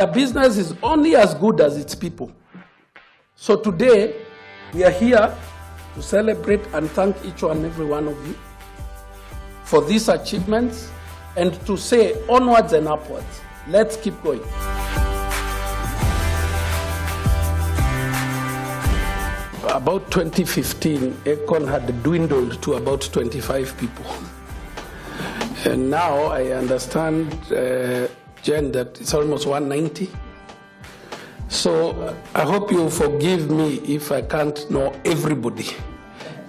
A business is only as good as its people. So today, we are here to celebrate and thank each and every one of you for these achievements and to say onwards and upwards. Let's keep going. About 2015, Acorn had dwindled to about 25 people. And now I understand, uh, Jen, that it's almost 190. So I hope you forgive me if I can't know everybody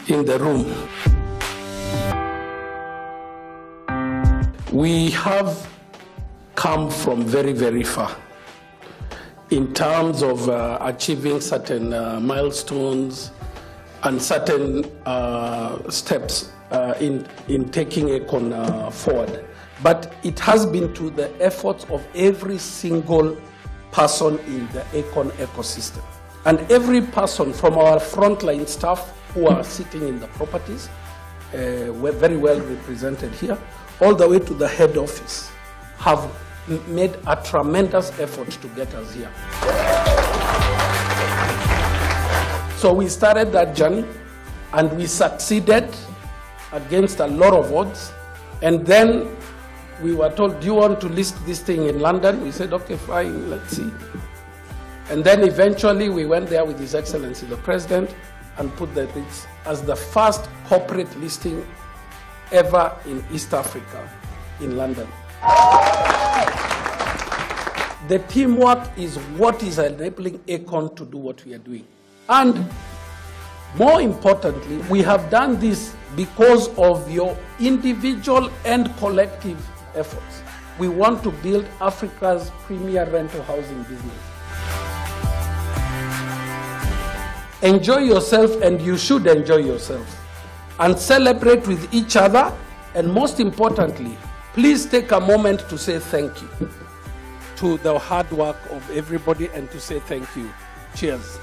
in the room. We have come from very, very far in terms of uh, achieving certain uh, milestones and certain uh, steps uh, in, in taking Acorn uh, forward. But it has been to the efforts of every single person in the Acorn ecosystem. And every person from our frontline staff who are sitting in the properties, uh, were very well represented here, all the way to the head office, have made a tremendous effort to get us here. So we started that journey and we succeeded against a lot of odds. And then we were told, Do you want to list this thing in London? We said, Okay, fine, let's see. And then eventually we went there with His Excellency the President and put the REITs as the first corporate listing ever in East Africa, in London. The teamwork is what is enabling Acorn to do what we are doing. And more importantly, we have done this because of your individual and collective efforts. We want to build Africa's premier rental housing business. Enjoy yourself, and you should enjoy yourself. And celebrate with each other. And most importantly, please take a moment to say thank you to the hard work of everybody and to say thank you. Cheers.